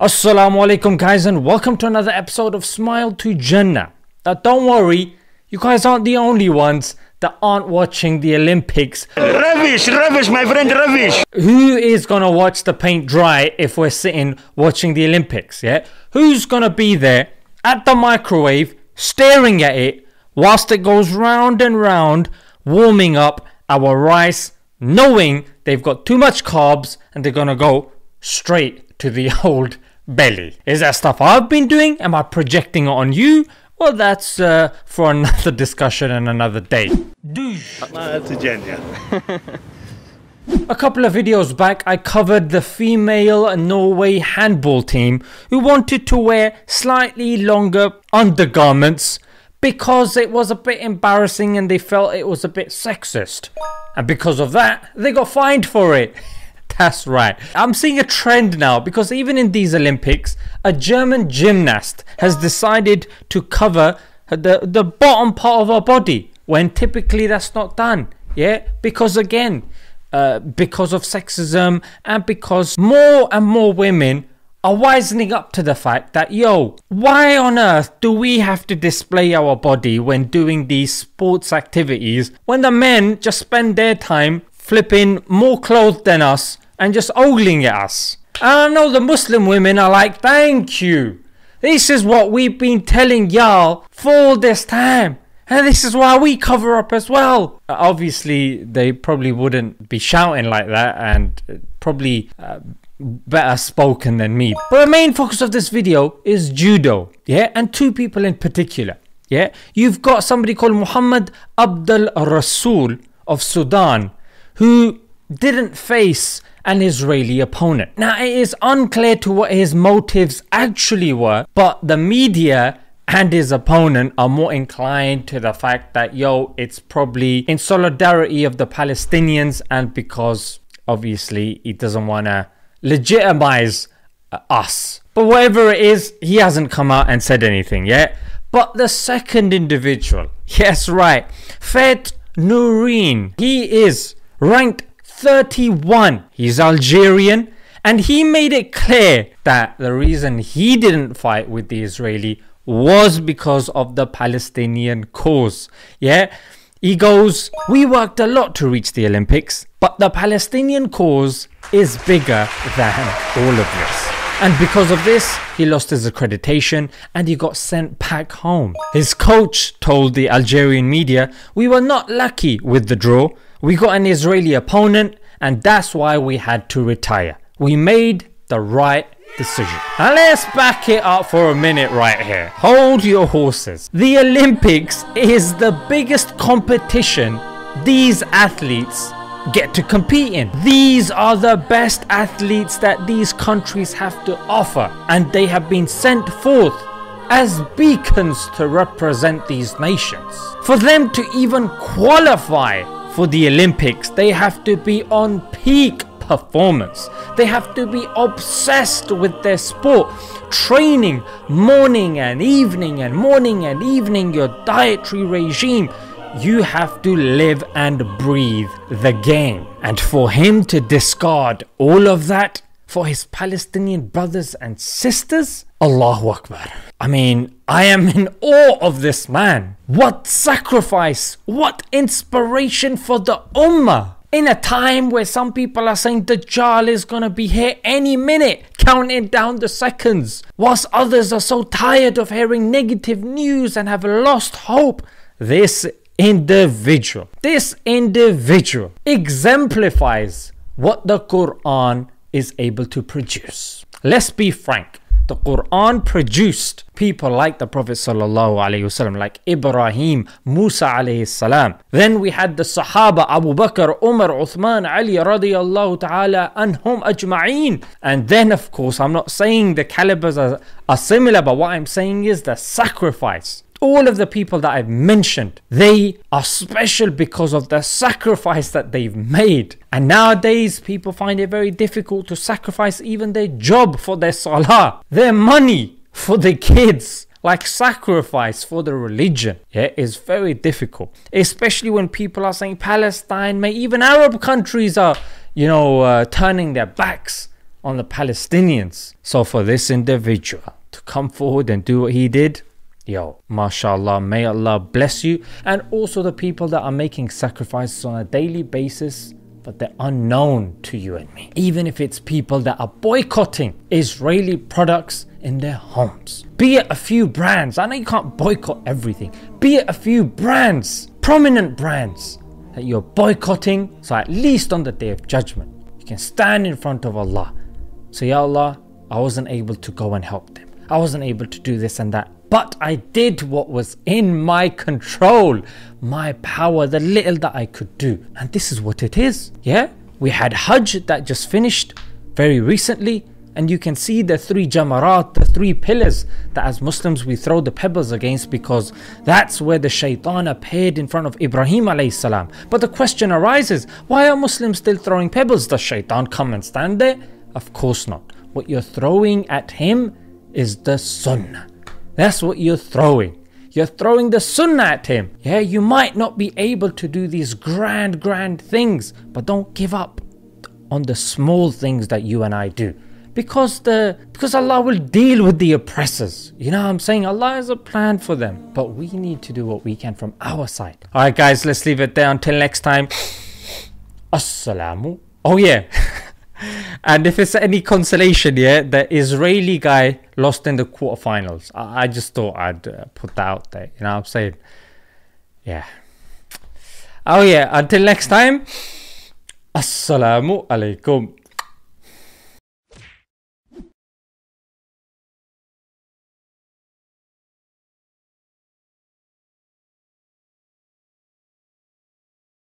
Assalamu alaikum guys and welcome to another episode of Smile to Jannah. Now don't worry, you guys aren't the only ones that aren't watching the Olympics. Rubbish, rubbish, my friend, rubbish. Who is gonna watch the paint dry if we're sitting watching the Olympics? Yeah? Who's gonna be there at the microwave staring at it whilst it goes round and round, warming up our rice, knowing they've got too much carbs and they're gonna go straight to the old belly. Is that stuff I've been doing? Am I projecting it on you? Well, that's uh, for another discussion and another day. That's a genius. A couple of videos back, I covered the female Norway handball team who wanted to wear slightly longer undergarments because it was a bit embarrassing and they felt it was a bit sexist. And because of that, they got fined for it. That's right. I'm seeing a trend now because even in these Olympics, a German gymnast has decided to cover the, the bottom part of her body when typically that's not done. Yeah, because again, uh, because of sexism and because more and more women are wisening up to the fact that, yo, why on earth do we have to display our body when doing these sports activities when the men just spend their time flipping more clothes than us and just ogling at us? And I know the Muslim women are like, thank you. This is what we've been telling y'all for this time. And this is why we cover up as well. Uh, Obviously, they probably wouldn't be shouting like that and uh, probably uh, better spoken than me. But the main focus of this video is judo, yeah, and two people in particular, yeah. You've got somebody called Muhammad Abdul Rasul of Sudan who didn't face an Israeli opponent. Now, it is unclear to what his motives actually were, but the media and his opponent are more inclined to the fact that, yo, it's probably in solidarity of the Palestinians and because obviously he doesn't want to legitimize uh, us. But whatever it is, he hasn't come out and said anything yet. But the second individual, yes, right, Fethi Nourine, he is ranked 31. He's Algerian and he made it clear that the reason he didn't fight with the Israeli was because of the Palestinian cause. Yeah, he goes, We worked a lot to reach the Olympics, but the Palestinian cause is bigger than all of this. And because of this, he lost his accreditation and he got sent back home. His coach told the Algerian media, We were not lucky with the draw. We got an Israeli opponent, and that's why we had to retire. We made the right decision. Now let's back it up for a minute right here. Hold your horses. The Olympics is the biggest competition these athletes get to compete in. These are the best athletes that these countries have to offer, and they have been sent forth as beacons to represent these nations. For them to even qualify for the Olympics, they have to be on peak performance. They have to be obsessed with their sport, training morning and evening and morning and evening, your dietary regime. You have to live and breathe the game. And for him to discard all of that for his Palestinian brothers and sisters, Allahu Akbar. I mean, I am in awe of this man. What sacrifice, what inspiration for the Ummah. In a time where some people are saying Dajjal is gonna be here any minute, counting down the seconds, whilst others are so tired of hearing negative news and have lost hope, this individual, this individual exemplifies what the Quran is able to produce. Let's be frank. The Quran produced people like the Prophet wasallam, like Ibrahim, Musa alayhi salam. Then we had the Sahaba, Abu Bakr, Umar, Uthman, Ali radiyallahu ta'ala anhum ajma'een. And then of course, I'm not saying the calibers are, are similar, but what I'm saying is the sacrifice all of the people that I've mentioned, they are special because of the sacrifice that they've made. And nowadays, people find it very difficult to sacrifice even their job for their salah, their money for their kids. Like sacrifice for the religion, yeah, is very difficult. Especially when people are saying Palestine, may even Arab countries are, you know, uh, turning their backs on the Palestinians. So for this individual to come forward and do what he did, yo, mashallah, may Allah bless you. And also the people that are making sacrifices on a daily basis but they're unknown to you and me. Even if it's people that are boycotting Israeli products in their homes. Be it a few brands, I know you can't boycott everything, be it a few brands, prominent brands that you're boycotting, so at least on the day of judgment, you can stand in front of Allah. Say, Ya Allah, I wasn't able to go and help them. I wasn't able to do this and that. But I did what was in my control, my power, the little that I could do. And this is what it is. Yeah? We had Hajj that just finished very recently. And you can see the three jamarat, the three pillars that as Muslims we throw the pebbles against because that's where the shaitan appeared in front of Ibrahim salam. But the question arises, why are Muslims still throwing pebbles? Does shaitan come and stand there? Of course not. What you're throwing at him is the sunnah. That's what you're throwing. You're throwing the sunnah at him. Yeah, you might not be able to do these grand, grand things, but don't give up on the small things that you and I do. Because the because Allah will deal with the oppressors. You know what I'm saying? Allah has a plan for them. But we need to do what we can from our side. Alright guys, let's leave it there until next time. Assalamu. Oh yeah. and if it's any consolation, yeah, the Israeli guy lost in the quarterfinals. I, I just thought I'd uh, put that out there. You know what I'm saying? Yeah. Oh yeah. Until next time. Assalamu alaikum.